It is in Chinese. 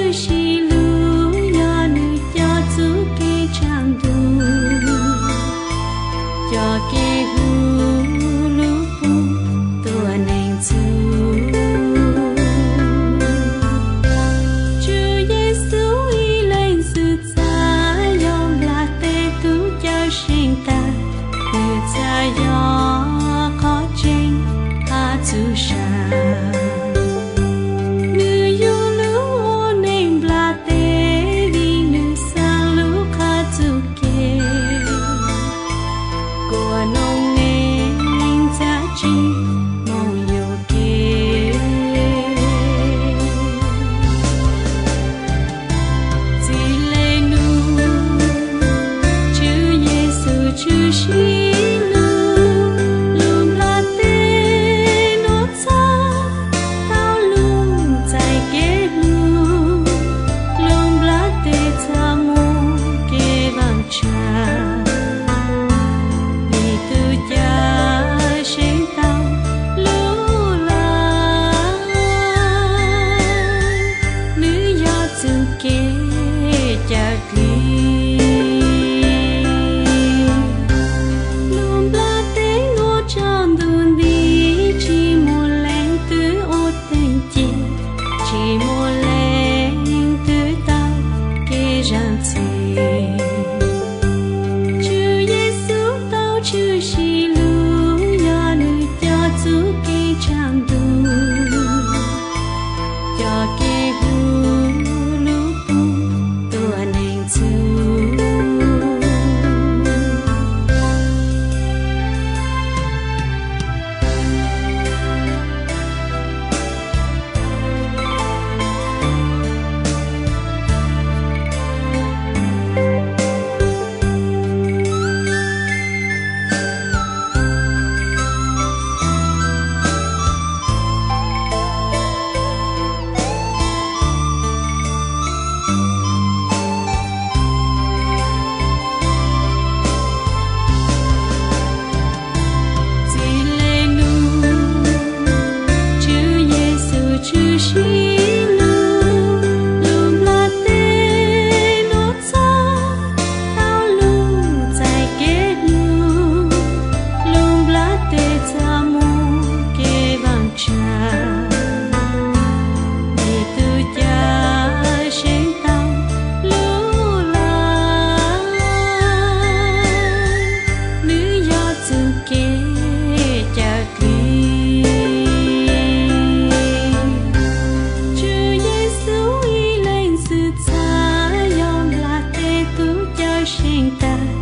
是心 Tr there